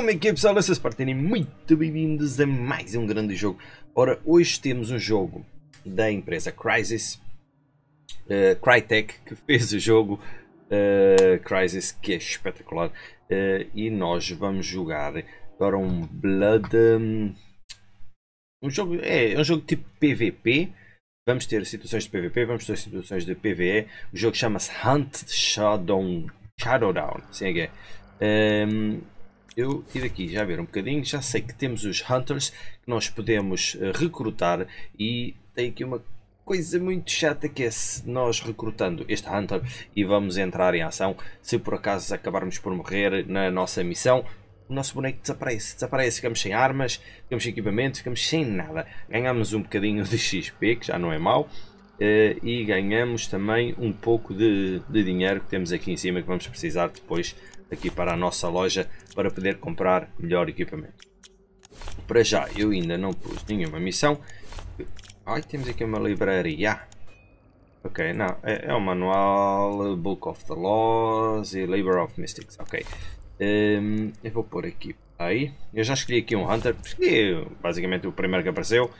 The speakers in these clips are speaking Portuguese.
Como é que é pessoal? Sou Spartani, muito bem-vindos a mais um grande jogo. Ora, hoje temos um jogo da empresa Crysis, uh, Crytek, que fez o jogo uh, Crysis, que é espetacular. Uh, e nós vamos jogar agora um Blood... Um, um jogo, é, é um jogo tipo PVP, vamos ter situações de PVP, vamos ter situações de PVE. O jogo chama-se Hunt Shadow, Shadowdown, assim é que é. Um, eu tive aqui já ver um bocadinho, já sei que temos os Hunters que nós podemos uh, recrutar e tem aqui uma coisa muito chata que é se nós recrutando este Hunter e vamos entrar em ação, se por acaso acabarmos por morrer na nossa missão, o nosso boneco desaparece. Desaparece, ficamos sem armas, ficamos sem equipamento, ficamos sem nada. Ganhamos um bocadinho de XP, que já não é mau, eh, e ganhamos também um pouco de, de dinheiro que temos aqui em cima que vamos precisar depois aqui para a nossa loja para poder comprar melhor equipamento. Para já eu ainda não pus nenhuma missão. Ai, temos aqui uma livraria. Ok, não, é, é o manual, Book of the Laws e Labor of Mystics. Ok, um, eu vou pôr aqui aí. Eu já escolhi aqui um Hunter, escolhi basicamente o primeiro que apareceu.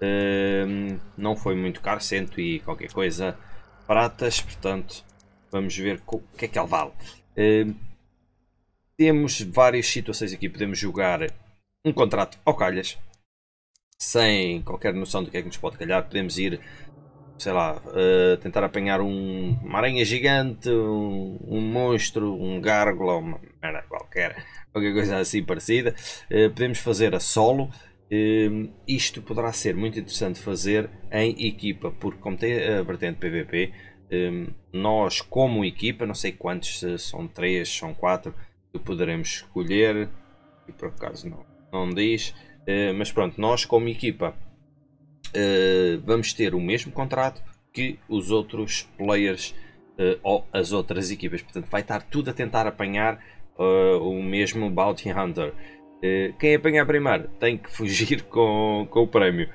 Um, não foi muito caro, cento e qualquer coisa pratas, portanto vamos ver o que é que ele vale. Um, temos várias situações aqui, podemos jogar um contrato ao calhas, sem qualquer noção do que é que nos pode calhar, podemos ir sei lá, uh, tentar apanhar um, uma aranha gigante, um, um, monstro, um gárgula, uma merda qualquer, qualquer coisa assim parecida. Uh, podemos fazer a solo. Uh, isto poderá ser muito interessante fazer em equipa, porque como tem a vertente PVP, nós como equipa, não sei quantos, são 3, são 4, que poderemos escolher, e por acaso não, não diz, mas pronto, nós como equipa uh, vamos ter o mesmo contrato que os outros players uh, ou as outras equipas. Portanto, vai estar tudo a tentar apanhar uh, o mesmo Bounty Hunter. quem apanhar primeiro tem que fugir com, com o prémio.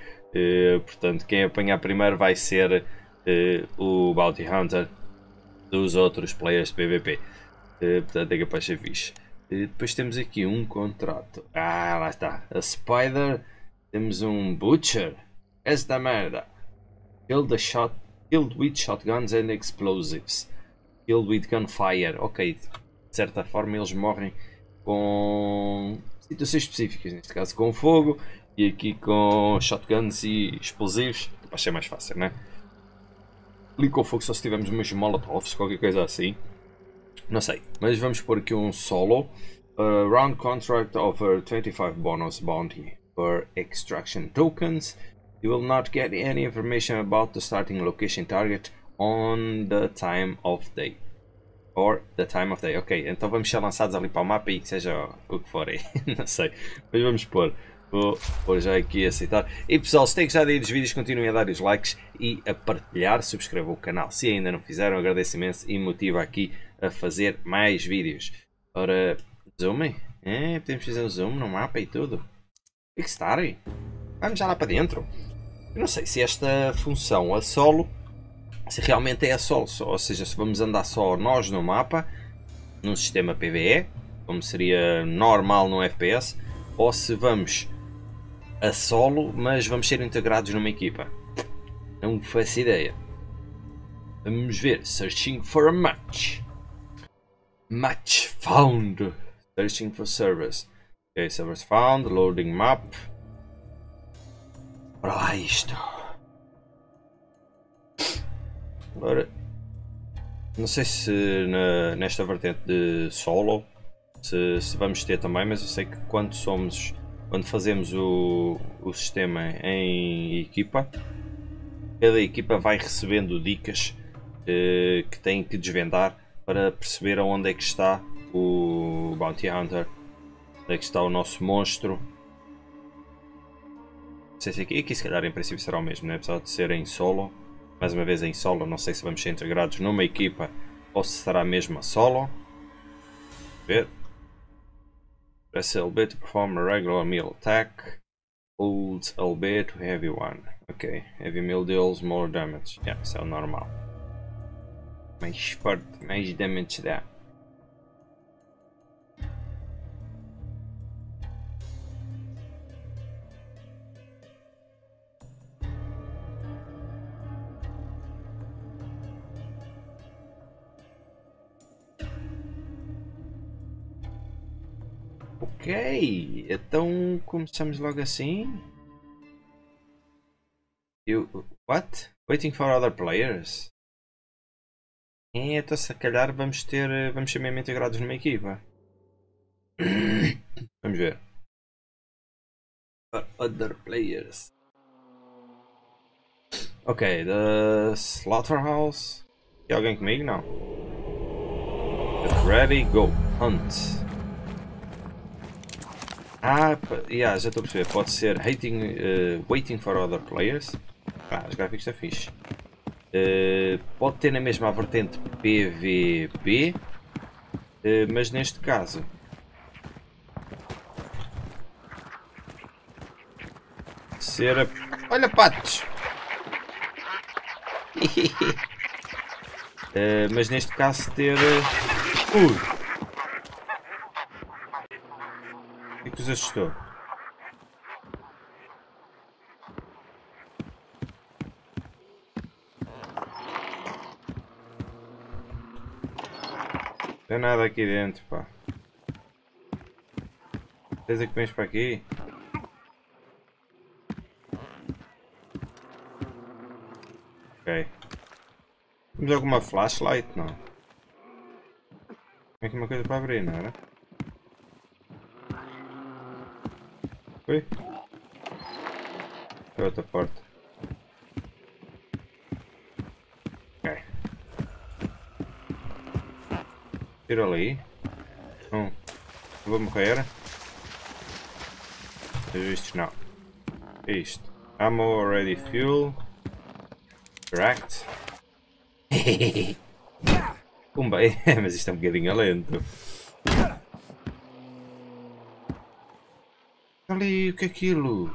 portanto, quem apanhar primeiro vai ser o Bounty Hunter dos outros players de PvP. Portanto, é capaz de ser fixe. depois temos aqui um contrato. Ah, lá está. A Spider. Temos um Butcher. Esta merda. Killed, shot, killed with shotguns and explosives. Killed with gunfire. Ok, de certa forma eles morrem com situações específicas, neste caso com fogo e aqui com shotguns e explosivos. Vai ser mais fácil, né? Ali com fogo só se tivermos umas molotovs, qualquer coisa assim. Não sei, mas vamos pôr aqui um solo. Round contract offer 25 bonus bounty per extraction tokens. You will not get any information about the starting location target on the time of day. Or the time of day. Ok, então vamos ser lançados ali para o mapa e que seja o que for aí. Não sei. Mas vamos pôr. Vou pôr já aqui aceitar. E pessoal, se têm gostado aí dos vídeos, continuem a dar os likes e a partilhar. Subscrevam o canal se ainda não fizeram. Agradeço imenso e motiva aqui a fazer mais vídeos. Ora, zoom. É, podemos fazer um zoom no mapa e tudo. Kickstarter. Vamos já lá para dentro. Eu não sei se esta função a solo, se realmente é a solo, ou seja, se vamos andar só nós no mapa, num sistema PvE, como seria normal no FPS, ou se vamos a solo, mas vamos ser integrados numa equipa. Não faço ideia. Vamos ver. Searching for a match. Match found. Searching for servers. Ok, servers found. Loading map. Ora lá isto. Agora, não sei se na, nesta vertente de solo se, se, vamos ter também, mas eu sei que quando somos, quando fazemos o, o sistema em equipa, cada equipa vai recebendo dicas eh, que tem que desvendar para perceber aonde é que está o Bounty Hunter, onde é que está o nosso monstro sei se aqui, aqui se calhar em princípio será o mesmo, né? apesar de ser em solo. Mais uma vez em solo, não sei se vamos ser integrados numa equipa ou se será mesmo a solo. Ver. Press LB to perform a regular meal attack. Hold LB to heavy one. Ok, heavy meal deals more damage. Yeah, isso é o normal mais forte, mais damage dá. Ok, então começamos logo assim. Eu, what? Waiting for other players? É, então se calhar vamos ter. Vamos ser mesmo integrados numa equipa. vamos ver. Other players. Ok, the Slaughterhouse. Tem alguém comigo? Não. Get ready, go. Hunt. Ah, yeah, já estou a perceber. Pode ser hating, uh, waiting for other players. Ah, os gráficos está fixe. Uh, pode ter na mesma vertente PVP, uh, eh, mas neste caso ser a... Olha patos! uh, mas neste caso ter... Uh, que vos assustou? Tem nada aqui dentro, pá. Certeza que vens para aqui? Ok. Temos alguma flashlight? Não. Tem aqui uma coisa para abrir, não era? Foi? Foi outra porta. Tira ali. Não. Vou morrer. Isto não. É isto. Ammo already fuel. Correct. Pumba, mas isto é um bocadinho lento. Ali, o que é aquilo?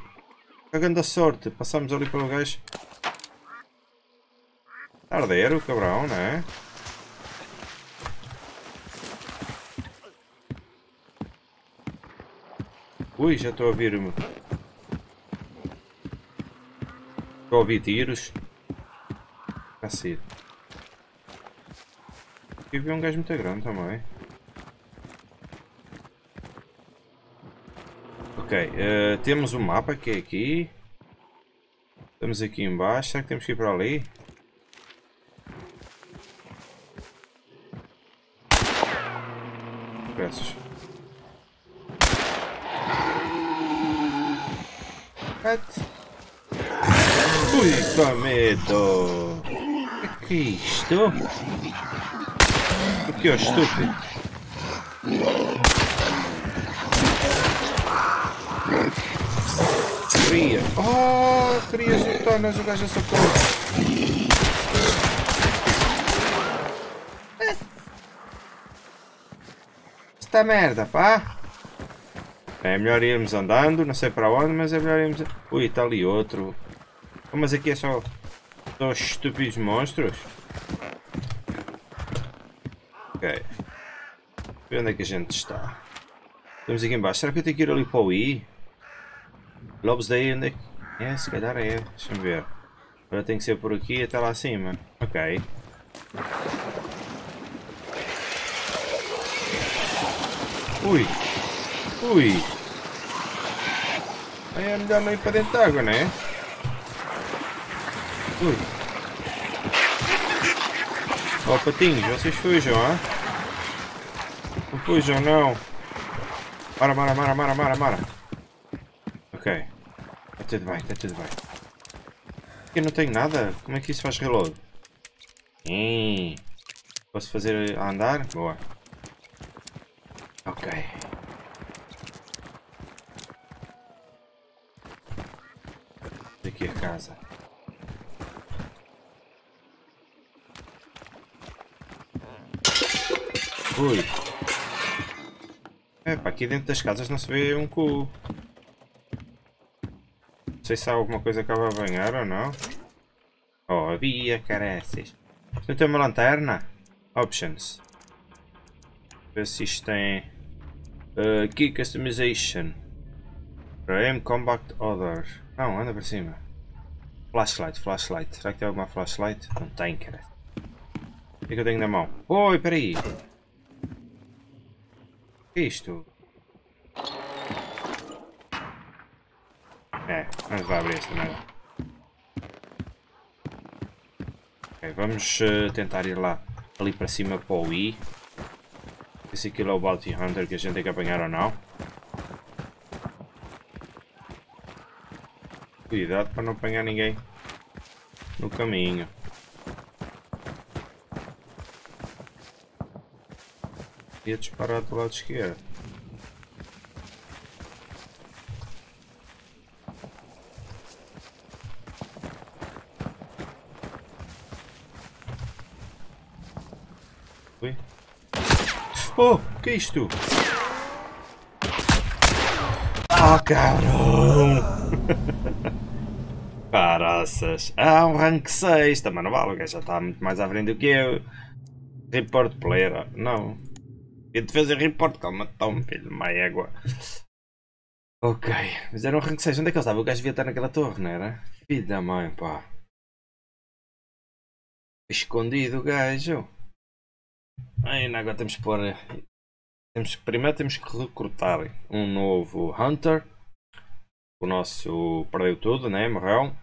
Cagando a sorte, passamos ali pelo gajo. Tardeiro, cabrão, não é? Ui, já estou a ouvir-me. Estou a ouvir tiros. Cacete. Aqui vi um gajo muito grande também. Ok, uh, temos um mapa que é aqui. Estamos aqui embaixo. Será que temos que ir para ali? Peças. What? Ui, que medo! O que é isto? O que é estúpido? Queria. Oh, queria soltar, mas o gajo sacou. Esta merda, pá. É melhor irmos andando, não sei para onde, mas é melhor irmos... Ui, está ali outro. Mas aqui é só... São estúpidos monstros. Ok. Onde é que a gente está? Estamos aqui embaixo. Será que eu tenho que ir ali para o I? Lobos daí onde é que... É, se calhar é. Deixa-me ver. Agora tem que ser por aqui até lá acima. Ok. Ui. Ui. Aí é melhor não ir para dentro da água, não é? Ui. Ó patinhos, vocês fujam, ah? Não fujam, não. Mara, mara, mara, mara, mara, mara. Ok. Está tudo bem, está tudo bem. Eu não tenho nada? Como é que isso faz reload? Hum. Posso fazer a andar? Boa. Ok. Aqui a casa. Ui. É, aqui dentro das casas não se vê um cu sei se há alguma coisa que ela vai banhar ou não. Oh, havia, caraças. Não tem uma lanterna? Options. Ver se isto tem... Uh, key Customization. Frame Combat Other. Não, anda para cima. Flashlight, flashlight. Será que tem alguma flashlight? Não tem, cara. O que é que eu tenho na mão? Oi, peraí. O que é isto? É, mas vai abrir esta merda. Vamos uh, tentar ir lá ali para cima para o I. Ver se aquilo é o Bounty Hunter que a gente tem que apanhar ou não. Cuidado para não apanhar ninguém no caminho. Ia disparar do lado esquerdo. Ui. Oh, que é isto? Ah, oh, caramba! Caraças. Ah, um rank 6. Também não vale, o gajo já está muito mais à frente do que eu. Report player. Não. E defesa report. Calma, toma, filho. Uma égua. Ok. Mas era um rank 6. Onde é que ele estava? O gajo devia estar naquela torre, não era? Filho da mãe, pá. Escondido o gajo. Ainda agora temos que pôr. Temos, primeiro temos que recrutar um novo Hunter. O nosso perdeu tudo, né? Morreu.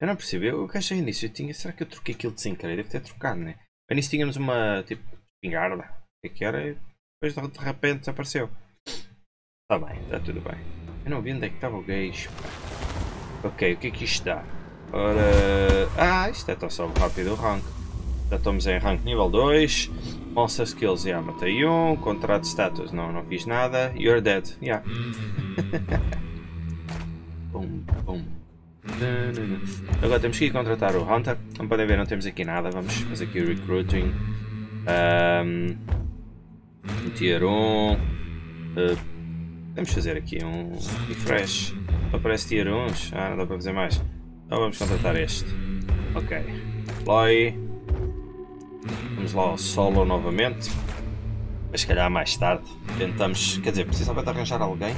Eu não percebi. O que achei nisso? Eu tinha, será que eu troquei aquilo de sem querer? Deve ter trocado, né? Mas nisso tínhamos uma tipo espingarda. O que é era? E depois de repente desapareceu. Está bem, está tudo bem. Eu não vi onde é que estava o gajo. Ok, o que é que isto dá? Ora. Ah, isto é tão só rápido o rank. Já estamos em rank nível 2. Monster Skills, já yeah, matei um. Contrato status, não, não fiz nada. You're dead, yeah. bum, bum. Agora temos que ir contratar o Hunter. Como podem ver, não temos aqui nada. Vamos fazer aqui o recruiting. Um, tier 1. Uh, vamos fazer aqui um refresh. Aparece tier 1. Ah, não dá para fazer mais. Então vamos contratar este. Ok. Deploy. Vamos lá ao solo novamente. Mas se calhar mais tarde tentamos. Quer dizer, precisava de arranjar alguém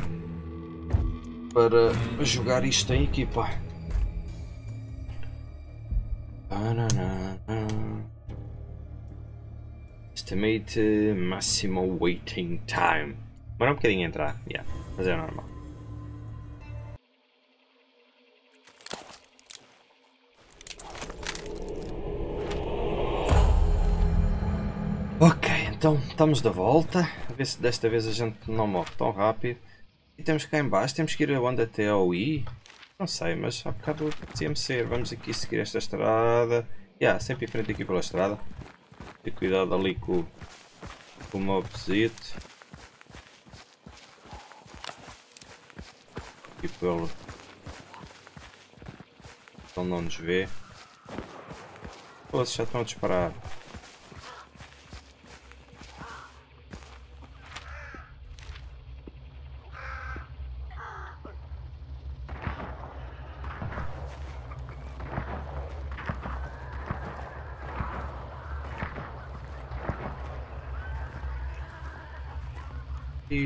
para jogar isto em equipa. Estimate máximo waiting time. Demora um bocadinho a entrar, yeah, mas é normal. Ok, então estamos de volta. A ver se desta vez a gente não morre tão rápido. E temos cá em baixo, temos que ir aonde até ao I. Não sei, mas há bocado parecia-me ser. Vamos aqui seguir esta estrada. Yeah, sempre em frente aqui pela estrada. Ter cuidado ali com, com o mobzito. Aqui pelo... Ele não nos vê. Pô, já estão a disparar.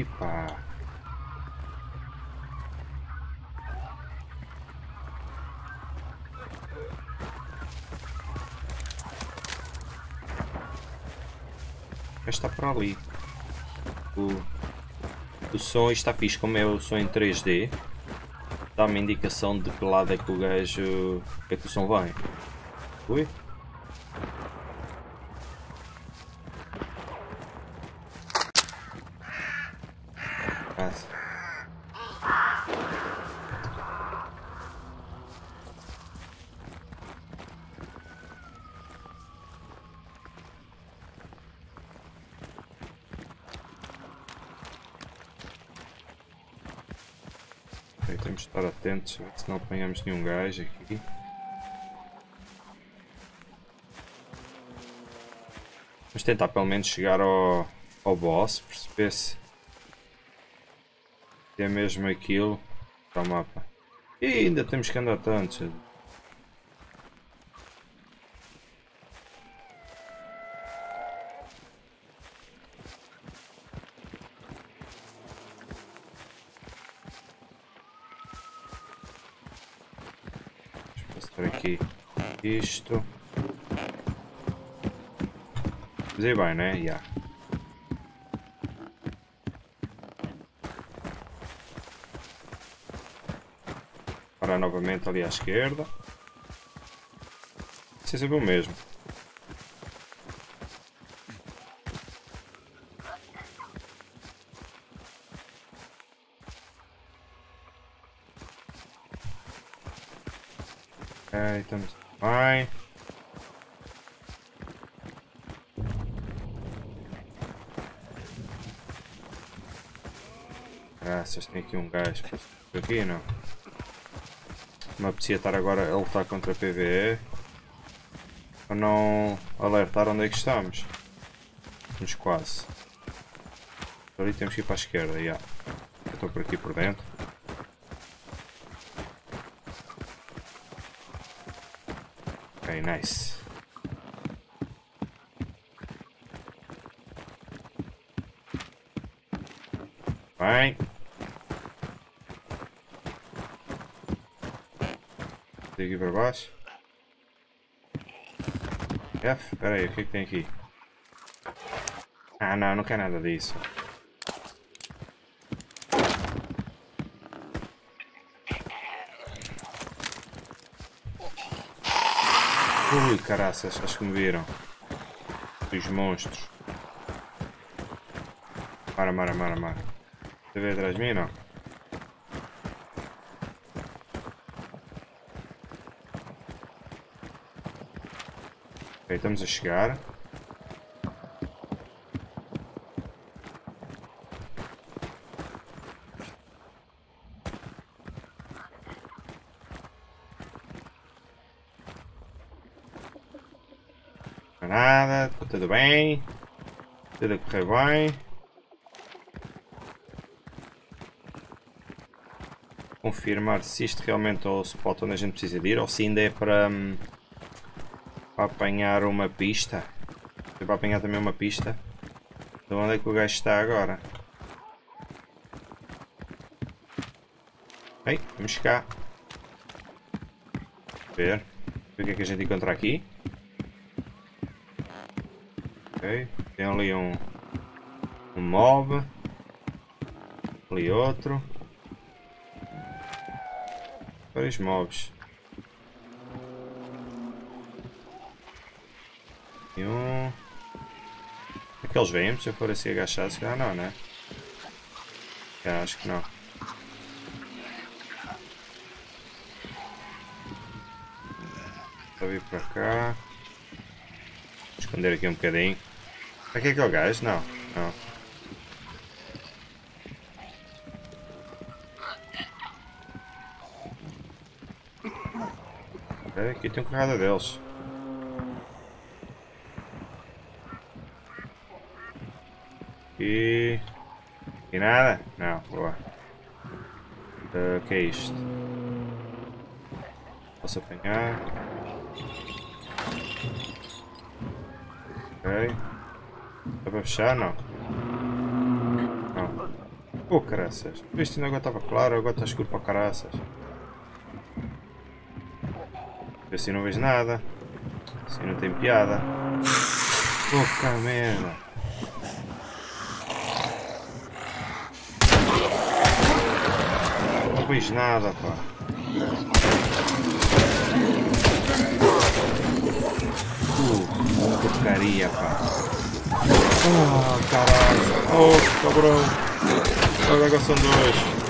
Epa! Está por ali. O, o som está fixe, como é o som em 3D. Dá uma indicação de que lado é que o gajo. é que o som vai. Ui? temos de estar atentos, se não apanhamos nenhum gajo aqui. Vamos tentar pelo menos chegar ao, ao boss, perceber se é mesmo aquilo para o mapa. E ainda temos que andar tanto. Aqui isto. Fazer bem, né? Yeah. entrar novamente ali à esquerda. Isso é sempre o mesmo. Ok, bem. Graças, tem aqui um gajo aqui, não? Me apetecia estar agora a lutar contra a PVE para não alertar onde é que estamos. Estamos quase. Ali temos que ir para a esquerda, já. Yeah. Estou por aqui por dentro. Ok, nice. Bem. aqui para baixo. F, espera aí, o que é que tem aqui? Ah não, não quer nada disso. Ui, caraças, acho que me viram. Os monstros. Mara, mara, mara, mara. Você veio atrás de mim, não? Ok, estamos a chegar. Nada, está tudo bem. Tudo a correr bem. Confirmar se isto realmente é o spot onde a gente precisa de ir ou se ainda é para... Hum, para apanhar uma pista. Para apanhar também uma pista. De onde é que o gajo está agora? Ei, vamos cá. Ver. Ver o que é que a gente encontra aqui. Ok. Tem ali um, um mob. Ali outro. Vários mobs. E um... É que eles vêm se eu for assim agachado? Se calhar não, né? Já, acho que não. Vou vir para cá. Vou esconder aqui um bocadinho. Aqui é que é o gajo? Não, não. aqui tem um deles. Aqui. E nada? Não, boa. O uh, que é isto? Posso apanhar. Ok. Dá para fechar? Não. Não. Oh, caraças. Ainda agora estava claro, agora está escuro para caraças. Assim não vejo nada. Assim não tem piada. Pouca merda. fiz nada, pá. Uh, porcaria, pá. Oh, caralho. Oh, cabrão. Agora são dois.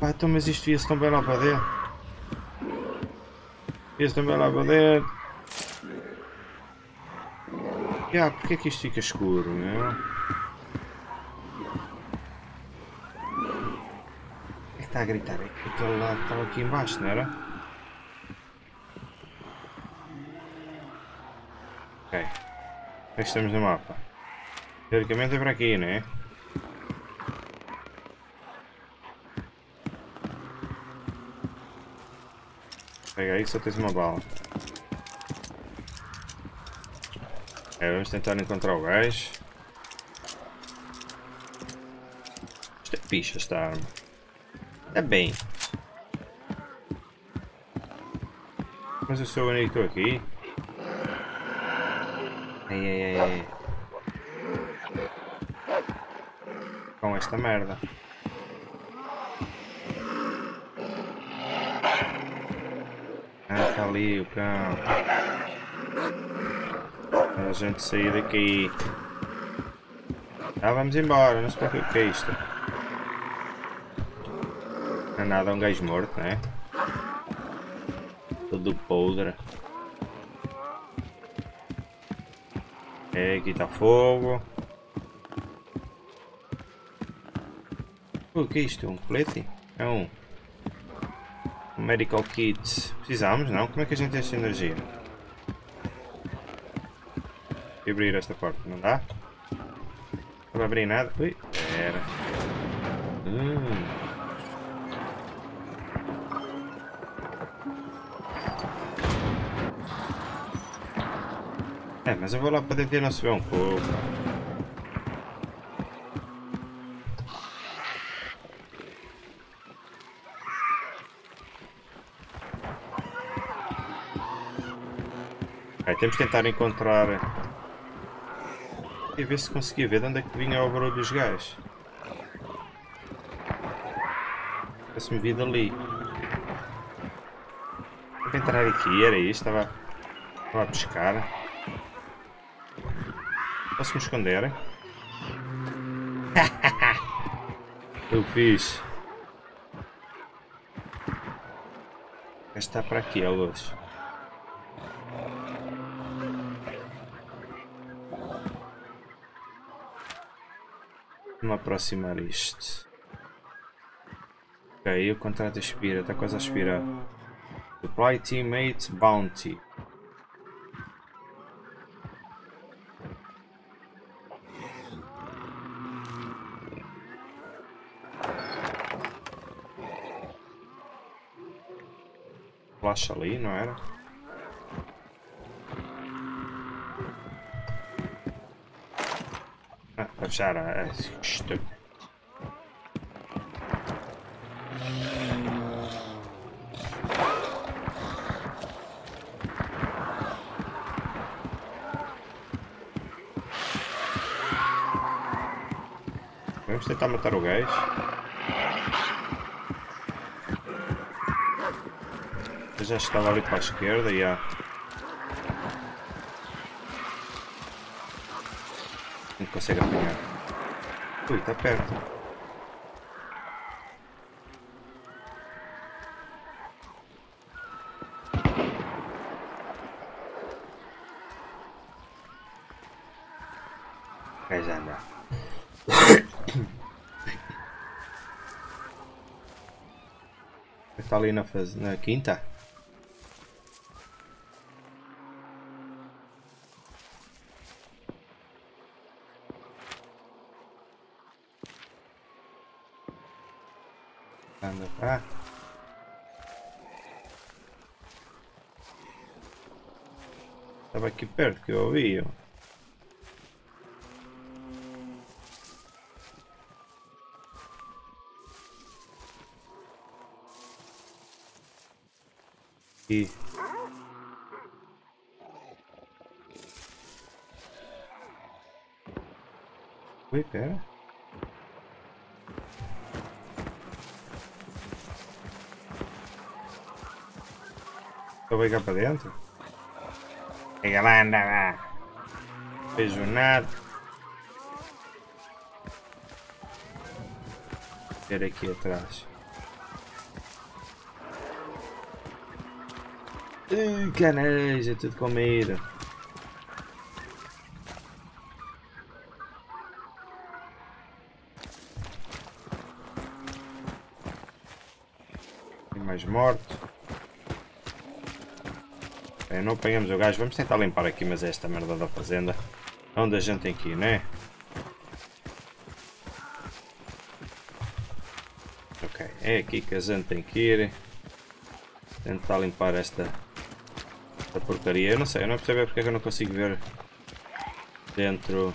Pá, então mas isto ia-se tão bem lá para dentro. Esse também lá para dentro. Ah, porque é que isto fica escuro, meu? O que é que está a gritar? É que aquele lado estava aqui embaixo, não era? Ok. Que estamos no mapa? Teoricamente é para aqui, não é? Pega aí que só tens uma bala. É, vamos tentar encontrar o gajo. Isto é picha esta arma. É bem. Mas eu sou o aqui. Ai ai ai. Com esta merda. Ah, tá ali o cão. A gente sair daqui. Ah, vamos embora, não se preocupe, o que é isto? É nada, é um gajo morto, né? Todo podre. É, aqui está fogo. O que é isto? Um colete? É um. medical kit. Precisamos, não? Como é que a gente tem esta energia? Vou abrir esta porta, não dá? Não vai abrir nada. Ui, espera. Hum. É, mas eu vou lá não se vê um pouco. Temos de tentar encontrar e ver se conseguia ver de onde é que vinha o barulho dos gajos. Parece-me vir dali. Vou entrar aqui, era isto, estava, estava a pescar. Posso me esconder? Eu fiz. Está para aqui, a luz. Vamos aproximar isto. Ok, o contrato expira, está quase a expirar. Supply Teammate Bounty. Flash ali, não era? Shara, é isto. Vamos tentar matar o gajo. Já estava ali para a esquerda e. Não consegue apanhar. Ui, tá perto. Vai já andar. Tá ali na, faz... na quinta? Anda pra. Estava aqui perto que eu ouvi. E Ui, pera. Estou bem cá para dentro. Pega lá, anda nada. Ver aqui atrás. Ui, caneja, tudo comida. Tem mais mortos. É, não apanhamos o gajo. Vamos tentar limpar aqui, mas é esta merda da fazenda. Onde a gente tem que ir, né? Ok, é aqui que a gente tem que ir. Tentar limpar esta esta porcaria. Eu não sei, eu não percebo porque é que eu não consigo ver dentro.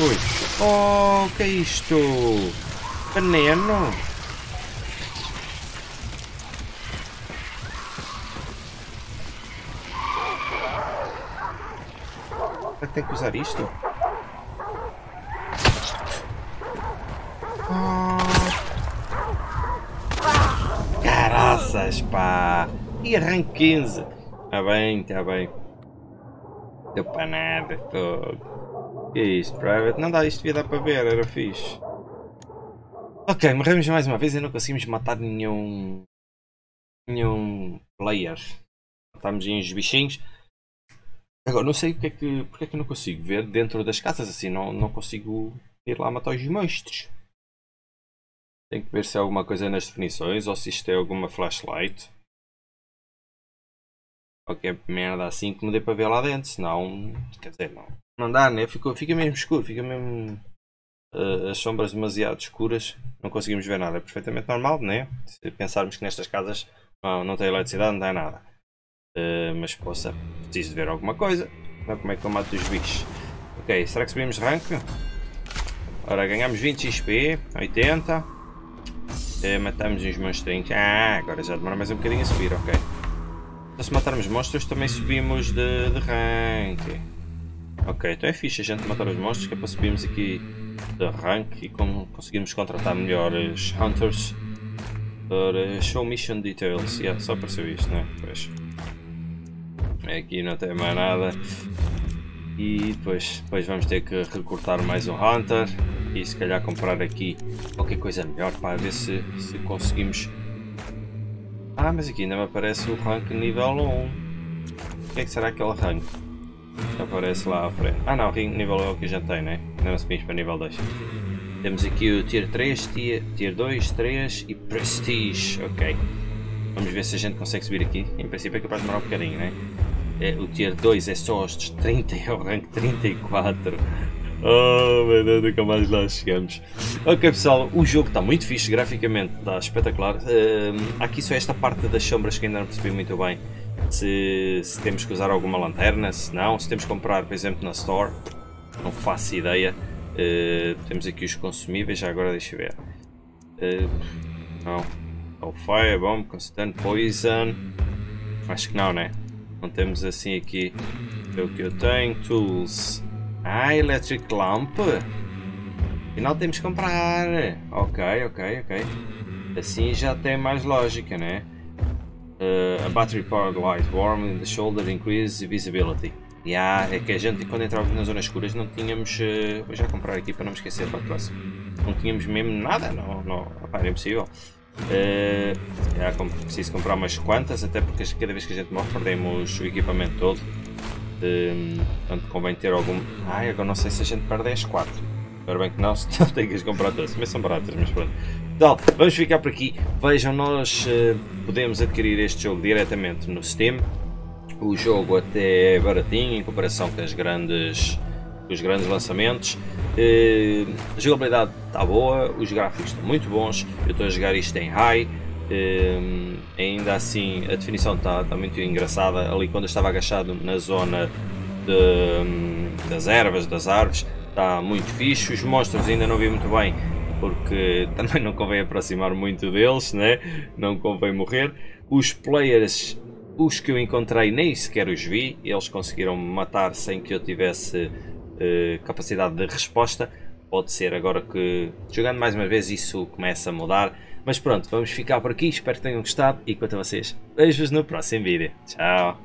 Ui. Oh, que é isto? Veneno? Tem que usar isto? Caraças, pá! E arranque 15! Tá bem, tá bem. Deu para nada, todo. Que é isto, Private? Não dá, isto devia dar para ver, era fixe. Ok, morremos mais uma vez e não conseguimos matar nenhum. nenhum player. Matámos uns bichinhos. Agora, não sei porque é, que, porque é que eu não consigo ver dentro das casas assim, não, não consigo ir lá matar os monstros. Tenho que ver se há alguma coisa nas definições ou se isto é alguma flashlight. Qualquer merda assim que me dê para ver lá dentro, senão, quer dizer, não, não dá, né? Fica, fica mesmo escuro, fica mesmo uh, as sombras demasiado escuras, não conseguimos ver nada. É perfeitamente normal, né? Se pensarmos que nestas casas não, não tem eletricidade, não tem nada. Uh, mas possa, preciso de ver alguma coisa. Então, como é que eu mato os bichos? Ok, será que subimos rank? Ora, ganhamos 20 XP, 80. Uh, matamos uns monstrinhos. Ah, agora já demora mais um bocadinho a subir, ok. Então se matarmos monstros também subimos de, de rank. Ok, então é fixe a gente matar os monstros que é para subirmos aqui de rank e como conseguirmos contratar melhores hunters. Para show mission details. Yeah, só apareceu isto, né? Pois. Aqui não tem mais nada. E depois, depois vamos ter que recortar mais um hunter e se calhar comprar aqui qualquer coisa melhor para ver se, se conseguimos. Ah, mas aqui ainda me aparece o rank nível 1. O que é que será aquele rank? Que aparece lá à frente. Ah não, nível 1 é o que já tem, né? Ainda não subimos para nível 2. Temos aqui o tier 3, tier, tier 2, 3 e prestige. Ok. Vamos ver se a gente consegue subir aqui. Em princípio é capaz de demorar um bocadinho, né? É, o tier 2 é só os 30 é o rank 34. Oh meu Deus, nunca mais lá chegamos. Ok pessoal, o jogo está muito fixe, graficamente está espetacular. Uh, aqui só esta parte das sombras que ainda não percebi muito bem. Se, se, temos que usar alguma lanterna, se não, se temos que comprar por exemplo na Store, não faço ideia. Uh, temos aqui os consumíveis, já agora deixa eu ver. Uh, não. Oh, Firebomb, Constant Poison. Acho que não, né? Não temos assim aqui. É o que eu tenho. Tools. Ah, Electric Lamp. Afinal temos que comprar. Ok, ok, ok. Assim já tem mais lógica, né? Uh, a battery powered light warm in the shoulder increase visibility. Yeah, é que a gente quando entrava nas zonas escuras não tínhamos. Uh, vou já comprar aqui para não me esquecer para a próxima. Não tínhamos mesmo nada, não, não opa, era impossível. Uh, já, preciso comprar umas quantas, até porque cada vez que a gente morre perdemos o equipamento todo. Um, portanto, convém ter algum. Ai, agora não sei se a gente perde as 4. Espero bem que não, senão tenho que as comprar todas. Mas são baratas, mas pronto. Então, vamos ficar por aqui. Vejam, nós uh, podemos adquirir este jogo diretamente no Steam. O jogo até é baratinho em comparação com as grandes, os grandes lançamentos. Uh, a jogabilidade está boa, os gráficos estão muito bons. Eu estou a jogar isto em high. Um, ainda assim, a definição está tá muito engraçada. Ali, quando eu estava agachado na zona de, um, das ervas, das árvores, está muito fixe. Os monstros ainda não vi muito bem, porque também não convém aproximar muito deles, né? não convém morrer. Os players, os que eu encontrei, nem sequer os vi. Eles conseguiram me matar sem que eu tivesse uh, capacidade de resposta. Pode ser agora que, jogando mais uma vez, isso começa a mudar mas pronto, vamos ficar por aqui. Espero que tenham gostado e quanto a vocês, beijos no próximo vídeo. Tchau!